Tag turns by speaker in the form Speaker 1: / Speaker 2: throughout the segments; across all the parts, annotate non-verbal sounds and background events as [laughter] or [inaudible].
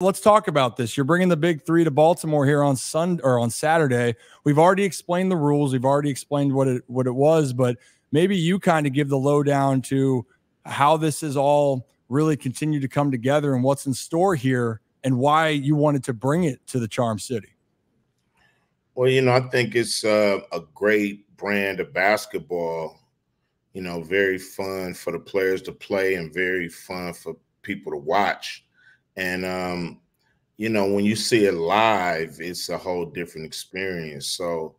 Speaker 1: let's talk about this. You're bringing the big three to Baltimore here on Sunday or on Saturday. We've already explained the rules. We've already explained what it what it was, but maybe you kind of give the lowdown to how this is all really continue to come together and what's in store here and why you wanted to bring it to the Charm City.
Speaker 2: Well, you know, I think it's uh, a great brand of basketball. You know, very fun for the players to play and very fun for people to watch. And um, you know, when you see it live, it's a whole different experience. So,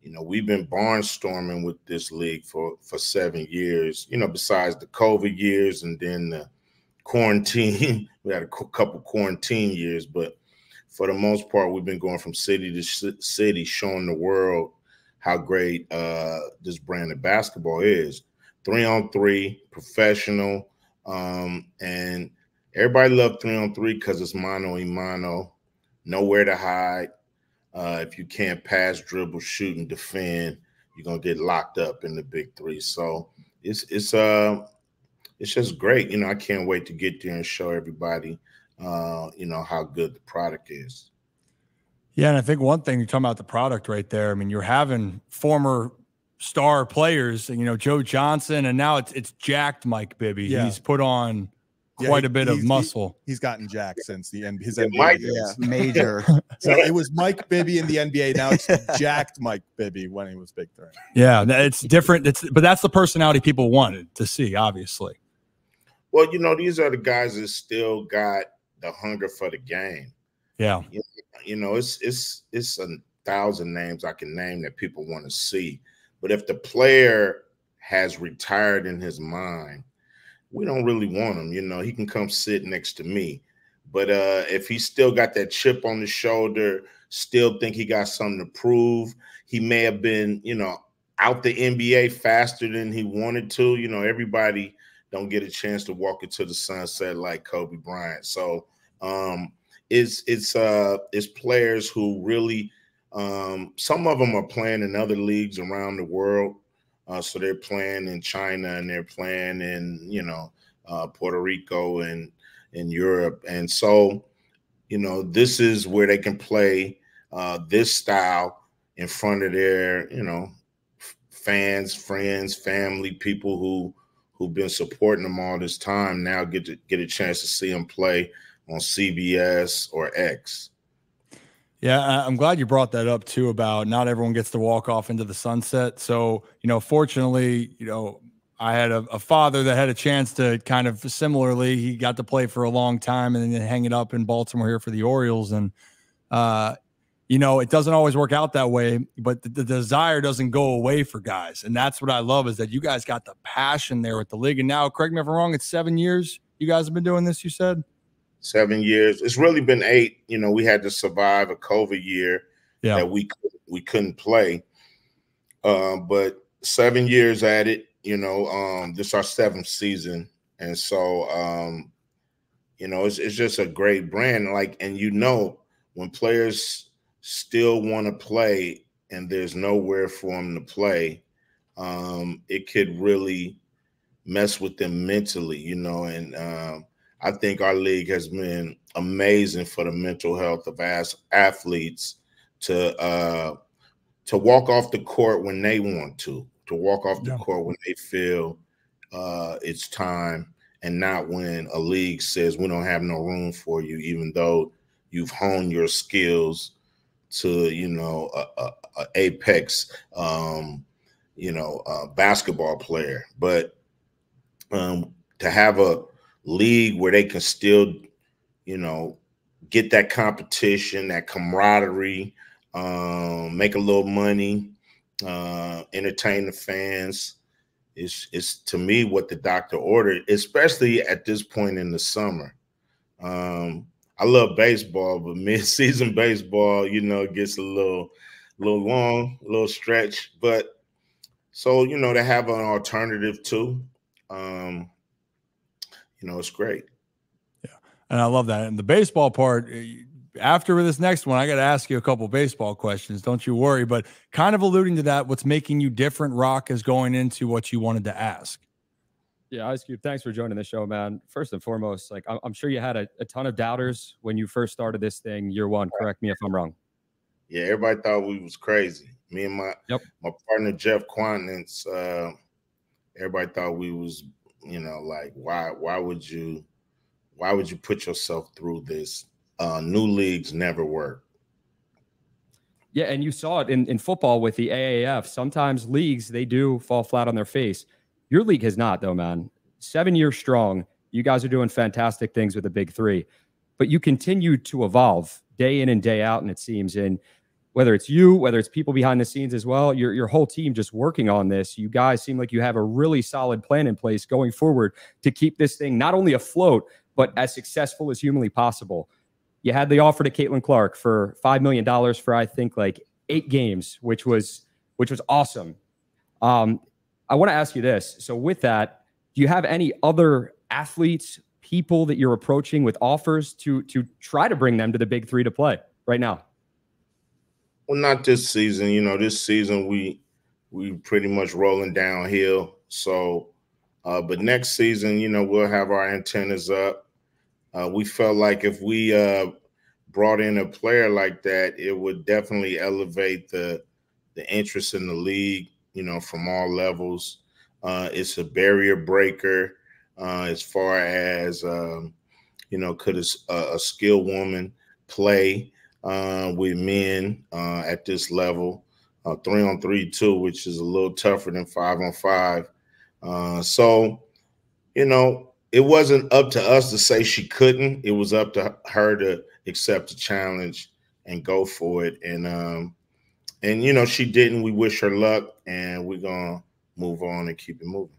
Speaker 2: you know, we've been barnstorming with this league for for seven years. You know, besides the COVID years and then the quarantine, [laughs] we had a couple quarantine years, but for the most part, we've been going from city to city, showing the world how great uh, this brand of basketball is. Three on three, professional, um, and everybody love three on three because it's mano a mano, nowhere to hide. Uh, if you can't pass, dribble, shoot, and defend, you're gonna get locked up in the big three. So it's it's uh it's just great. You know, I can't wait to get there and show everybody uh, you know, how good the product is.
Speaker 1: Yeah, and I think one thing you're talking about the product right there. I mean, you're having former star players, you know, Joe Johnson, and now it's it's jacked Mike Bibby. Yeah. He's put on yeah, quite he, a bit of muscle.
Speaker 3: He, has gotten jacked since the end his NBA Mike, yeah, [laughs] major. so it was Mike Bibby in the NBA. Now it's jacked Mike Bibby when he was big three.
Speaker 1: Yeah, it's different. It's but that's the personality people wanted to see, obviously.
Speaker 2: Well, you know, these are the guys that still got the hunger for the game.
Speaker 1: Yeah.
Speaker 2: You, you know, it's it's it's a thousand names I can name that people want to see. But if the player has retired in his mind, we don't really want him. You know, he can come sit next to me. But uh, if he's still got that chip on the shoulder, still think he got something to prove, he may have been, you know, out the NBA faster than he wanted to. You know, everybody don't get a chance to walk into the sunset like Kobe Bryant. So um, it's it's uh it's players who really um, some of them are playing in other leagues around the world. Uh, so they're playing in China and they're playing in you know uh, Puerto Rico and in Europe, and so you know this is where they can play uh, this style in front of their you know fans, friends, family, people who who've been supporting them all this time. Now get to get a chance to see them play on CBS or X.
Speaker 1: Yeah, I'm glad you brought that up too about not everyone gets to walk off into the sunset. So, you know, fortunately, you know, I had a, a, father that had a chance to kind of similarly, he got to play for a long time and then hang it up in Baltimore here for the Orioles. And, uh, you know, it doesn't always work out that way, but the, the, desire doesn't go away for guys. And that's what I love is that you guys got the passion there with the league. And now, correct me if I'm wrong, it's seven years you guys have been doing this, you said?
Speaker 2: Seven years. It's really been eight. You know, we had to survive a COVID year yeah. that we we couldn't play. Uh, but seven years at it. You know, um, this our seventh season, and so um, you know, it's it's just a great brand. Like, and you know, when players still want to play and there's nowhere for them to play, um, it could really mess with them mentally. You know, and um, I think our league has been amazing for the mental health of as athletes to uh, to walk off the court when they want to, to walk off the yeah. court when they feel uh, it's time, and not when a league says we don't have no room for you, even though you've honed your skills to you know a, a, a apex um, you know basketball player, but um, to have a league where they can still, you know, get that competition, that camaraderie, um, make a little money, uh, entertain the fans. It's, is to me what the doctor ordered, especially at this point in the summer. Um, I love baseball, but [laughs] mid-season baseball, you know, gets a little, little long, a little stretch. But so you know, to have an alternative too. Um, you know, it's great.
Speaker 1: Yeah. And I love that. And the baseball part, eh, after this next one, I got to ask you a couple baseball questions. Don't you worry. But kind of alluding to that, what's making you different, Rock, is going into what you wanted to ask.
Speaker 4: Yeah, Ice Cube, thanks for joining the show, man. First and foremost, like I'm, sure you had a, a, ton of doubters when you first started this thing year one. Correct me if I'm wrong.
Speaker 2: Yeah, everybody thought we was crazy. Me and my yep. my partner Jeff Kwatinetz, uh, everybody thought we was, you know, like why why would you why would you put yourself through this? Uh, new leagues never work.
Speaker 4: Yeah, and you saw it in, in football with the AAF. Sometimes leagues they do fall flat on their face. Your league has not, though, man. Seven years strong. You guys are doing fantastic things with the big three, but you continue to evolve day in and day out. And it seems, and whether it's you, whether it's people behind the scenes as well, your, your whole team just working on this. You guys seem like you have a really solid plan in place going forward to keep this thing not only afloat, but as successful as humanly possible. You had the offer to Caitlin Clark for $5 million for, I think, like eight games, which was, which was awesome. Um, I want to ask you this. So, with that, do you have any other athletes, people that you're approaching with offers to to try to bring them to the big three to play right now?
Speaker 2: Well, not this season. You know, this season we we pretty much rolling downhill. So, uh, but next season, you know, we'll have our antennas up. Uh, we felt like if we uh, brought in a player like that, it would definitely elevate the the interest in the league you know, from all levels. Uh, it's a barrier breaker uh, as far as, um, you know, could a, a skilled woman play uh, with men uh, at this level? Uh, three on three, too, which is a little tougher than five on five. Uh, so, you know, it wasn't up to us to say she couldn't. It was up to her to accept the challenge and go for it. And um, and you know she didn't. We wish her luck, and we're gonna move on and keep it moving.